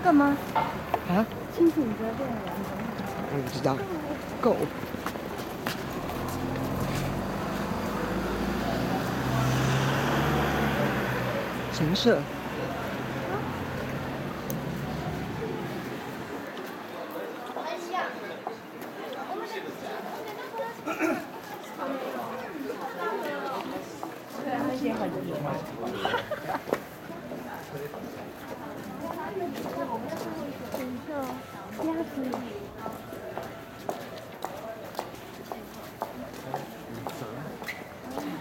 个吗？啊？蜻蜓折变人的我不知道。狗。神社。鸭子。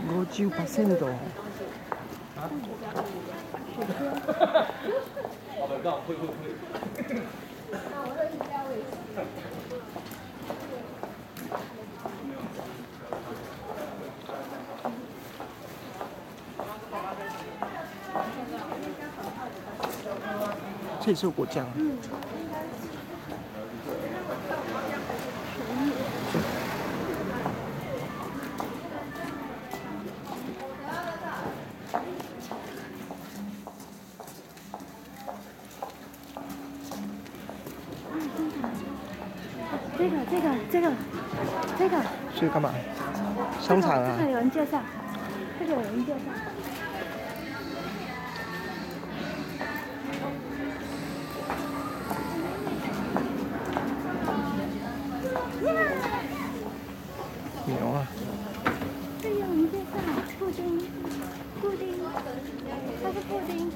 五十八线度。这是果酱。这个这个这个这个。是干嘛？商场啊。这个有人介绍，这个有人介绍。牛啊！这有人介绍，布丁，布丁，它是布丁。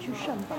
去上班。